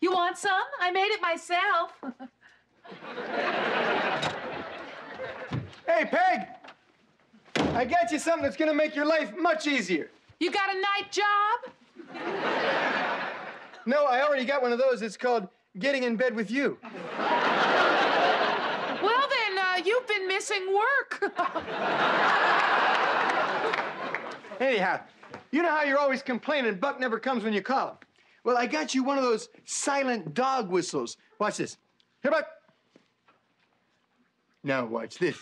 You want some? I made it myself. Hey, Peg! I got you something that's gonna make your life much easier. You got a night job? No, I already got one of those. It's called Getting in Bed with You. Well, then, uh, you've been missing work. Anyhow, you know how you're always complaining Buck never comes when you call him? Well, I got you one of those silent dog whistles. Watch this. Here, Buck. Now watch this.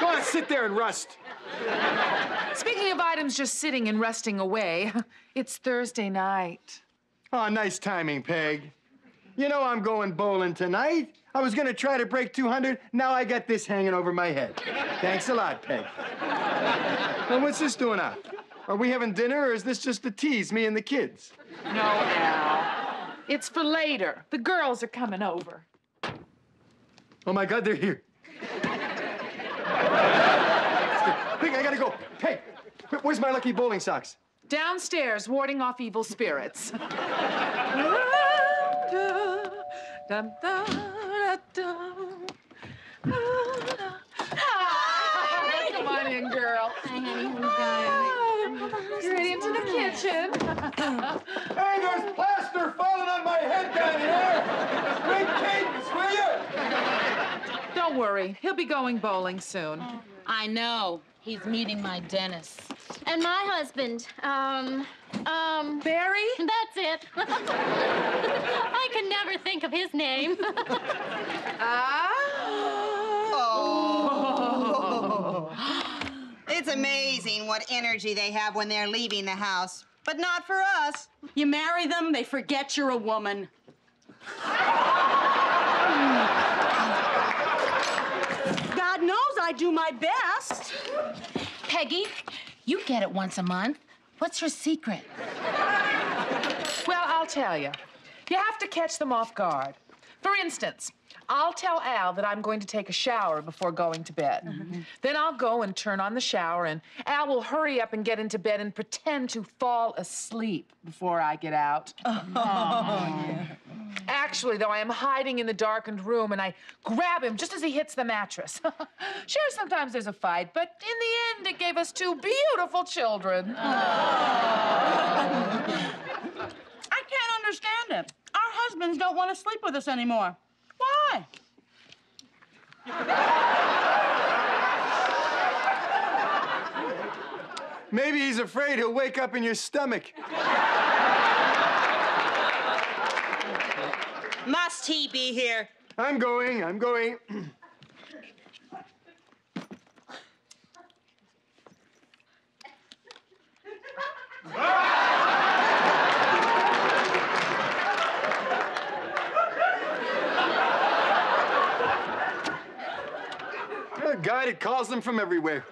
Go on, sit there and rust. Speaking of items just sitting and resting away, it's Thursday night. Oh, nice timing, Peg. You know I'm going bowling tonight. I was gonna try to break 200. Now I got this hanging over my head. Thanks a lot, Peg. Well, what's this doing up? Are we having dinner, or is this just a tease, me and the kids? No, Al. It's for later. The girls are coming over. Oh my God, they're here. Peg, I gotta go. Peg, where's my lucky bowling socks? Downstairs, warding off evil spirits. Hi! Come on in, girl. Straight into the kitchen. Hey, there's plaster falling on my head down here. Great cadence, will you? Don't worry, he'll be going bowling soon. I know. He's meeting my dentist. And my husband, um, um, Barry? that's it. I can never think of his name. Ah. It's amazing what energy they have when they're leaving the house, but not for us. You marry them, they forget you're a woman. God knows I do my best. Peggy, you get it once a month. What's your secret? Well, I'll tell you. You have to catch them off guard. For instance, I'll tell Al that I'm going to take a shower before going to bed. Mm-hmm. Then I'll go and turn on the shower, and Al will hurry up and get into bed and pretend to fall asleep before I get out. Oh, Actually, though, I am hiding in the darkened room and I grab him just as he hits the mattress. sure, sometimes there's a fight, but in the end, it gave us two beautiful children. I can't understand it. Our husbands don't want to sleep with us anymore. Why? Maybe he's afraid he'll wake up in your stomach. Must he be here? I'm going, I'm going. Oh, God, it calls them from everywhere.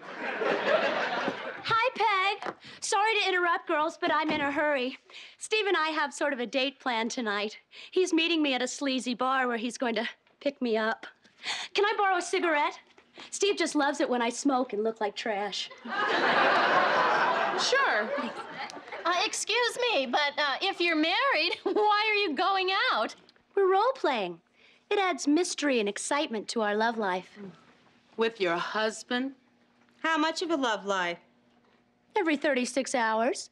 Hi, Peg. Sorry to interrupt, girls, but I'm in a hurry. Steve and I have sort of a date plan tonight. He's meeting me at a sleazy bar where he's going to pick me up. Can I borrow a cigarette? Steve just loves it when I smoke and look like trash. Sure. Uh, excuse me, but uh, if you're married, why are you going out? We're role playing. It adds mystery and excitement to our love life. With your husband? How much of a love life? Every 36 hours.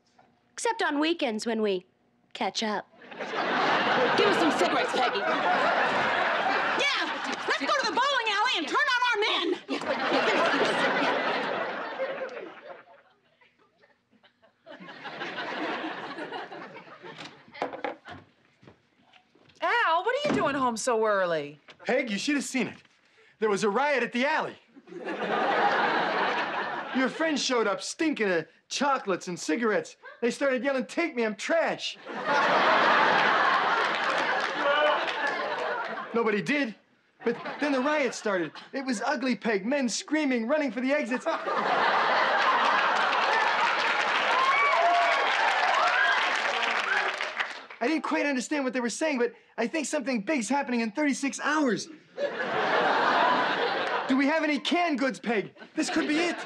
Except on weekends when we catch up. Give us some cigarettes, Peggy. Yeah, let's go to the bowling alley and turn on our men. Al, what are you doing home so early? Peg, you should have seen it. There was a riot at the alley. Your friends showed up stinking of chocolates and cigarettes. They started yelling, Take me, I'm trash. Nobody did. But then the riot started. It was ugly, Peg. Men screaming, running for the exits. I didn't quite understand what they were saying, but I think something big's happening in 36 hours. Do we have any canned goods, Peg? This could be it.